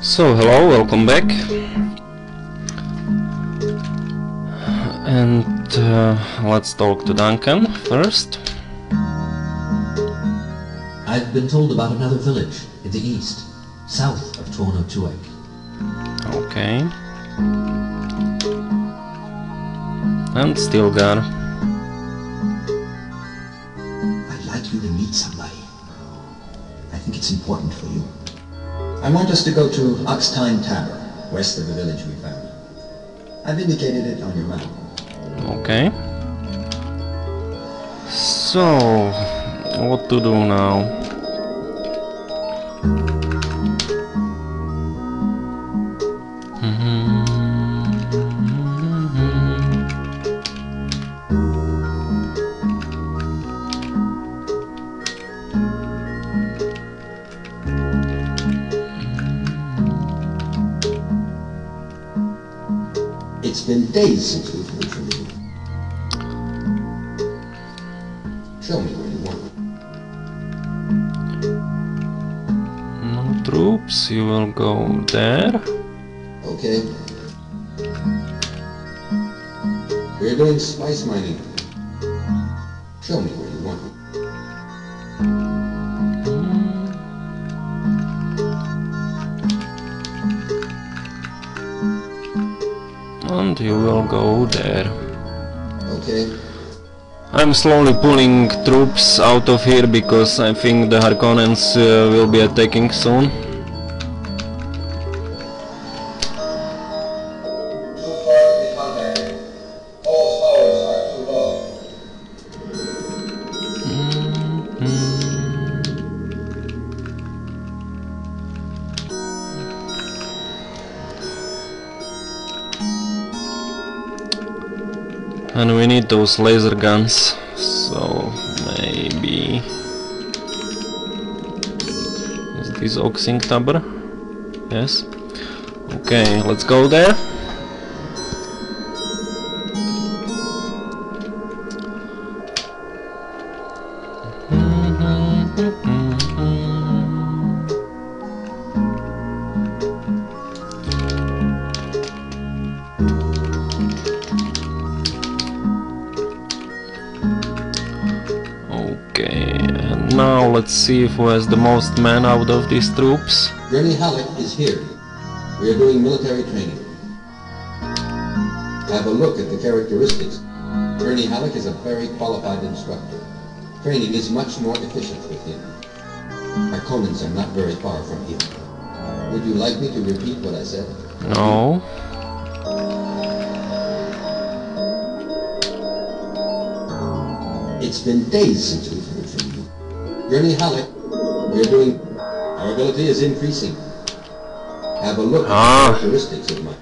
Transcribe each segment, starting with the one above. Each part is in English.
So, hello, welcome back. And uh, let's talk to Duncan first. I've been told about another village in the east, south of Tuono Tuek. Okay. And Stilgar. I'd it's important for you. I want us to go to Oxtyn-Tabr, west of the village we found. I've indicated it on your map. Okay. So, what to do now? It's been days since we've heard from you. Show me where you want. No troops, you will go there. Okay. We're doing spice mining. Show me where And you will go there. Okay. I'm slowly pulling troops out of here because I think the Harkonnens uh, will be attacking soon. And we need those laser guns, so maybe... Is this Oxtyn-Tabr? Yes. Okay, let's go there. Okay, now let's see who has the most men out of these troops. Gurney Halleck is here. We are doing military training. Have a look at the characteristics. Gurney Halleck is a very qualified instructor. Training is much more efficient with him. Harkonnens are not very far from here. Would you like me to repeat what I said? No. It's been days since we've heard from you. Gurney Halleck, we are doing... Our ability is increasing. Have a look at Ah. the characteristics of my...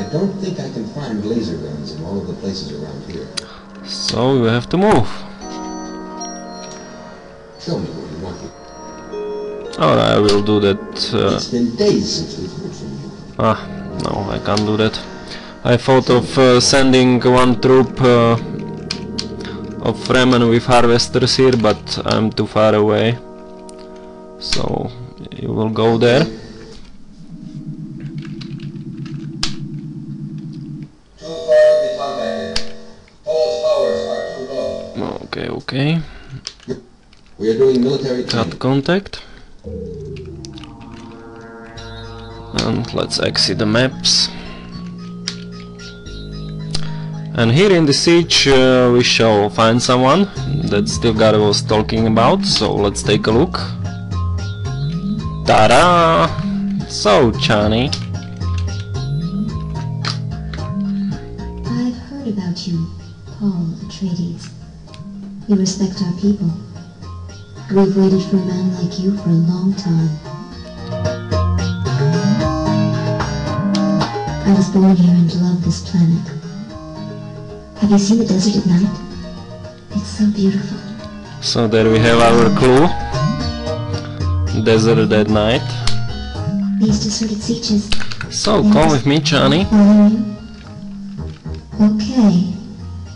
I don't think I can find laser guns in all of the places around here. So you have to move. Show me where you want it. Alright, I will do that. Uh, It's been days since we've heard from you. ah, no, I can't do that. I thought of uh, sending one troop uh, of Fremen with harvesters here, but I'm too far away. So you will go there. Okay, okay. We are doing military. Cut contact. And let's exit the maps. And here in the sietch uh, we shall find someone that Stilgar was talking about, so let's take a look. Ta-da! So, Chani. I've heard about you, Paul Atreides. You respect our people. We've waited for a man like you for a long time. I was born here and love this planet. Have you seen the desert at night? It's so beautiful. So there we have our clue. Desert at night. These deserted sietches, So come with me, Chani. follow you? Okay,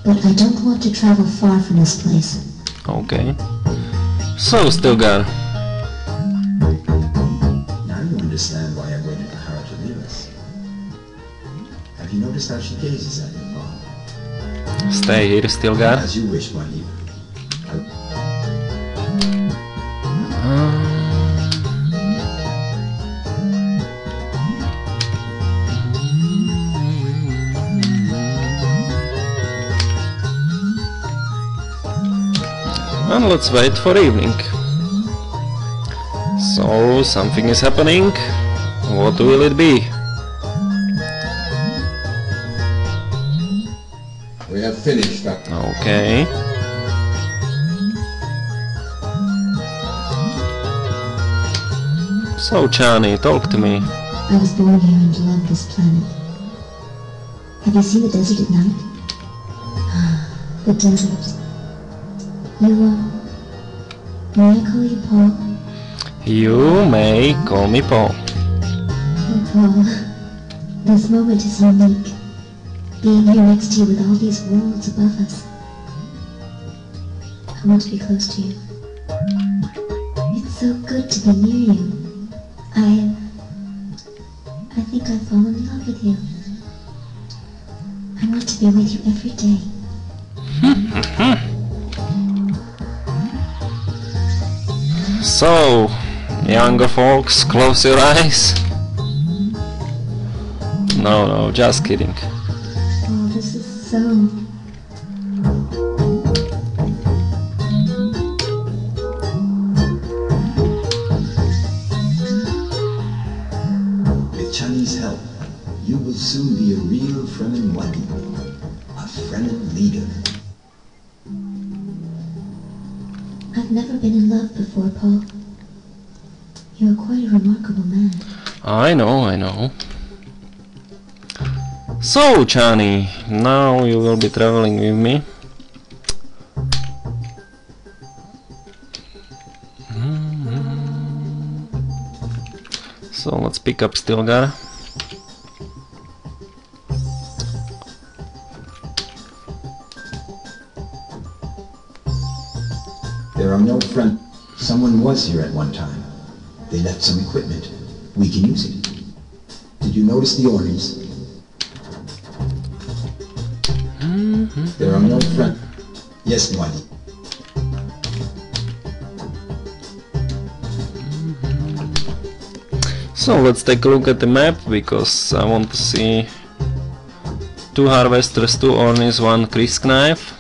but I don't want to travel far from this place. Okay. So, still Stilgar, Now you understand why I waited for her to leave us. Have you noticed how she gazes at you, Paul? Stay here, Stilgar. As you wish, Bunny. And uh, let's wait for evening. So, something is happening. What will it be? We have finished, Doctor. Okay. So, Chani, talk to me. I was born here and love this planet. Have you seen the desert at night? the desert. You, uh... May I call you Paul? You may call me Paul. Oh, Paul. This moment is unique. Being here next to you with all these worlds above us. I want to be close to you. It's so good to be near you. I... I think I've fallen in love with you. I want to be with you every day. So, younger folks, close your eyes. No, no, just kidding. Oh, this is so... With Chani's help, you will soon be a real Fremen Wadi. A Fremen leader. I've never been in love before, Paul. You're quite a remarkable man. I know, I know. So, Chani, now you will be traveling with me. So let's pick up Stilgar. There are no friend. Someone was here at one time. They left some equipment. We can use it. Did you notice the ornaments? There are no friends. Yes, Nwadi. So let's take a look at the map because I want to see two harvesters, two ornis, one Krisk knife.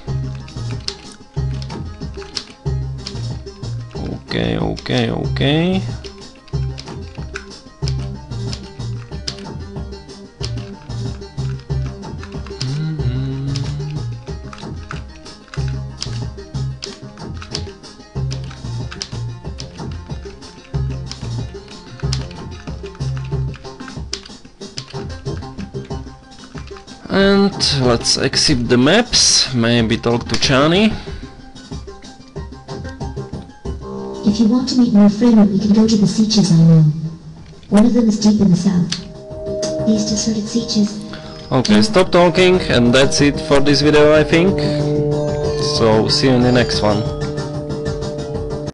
Okay, okay, okay. And let's exit the maps, maybe talk to Chani. If you want to meet more Fremen, we can go to the sietches I know. One of them is deep in the south. These deserted sietches. Okay, stop talking and that's it for this video I think. So see you in the next one.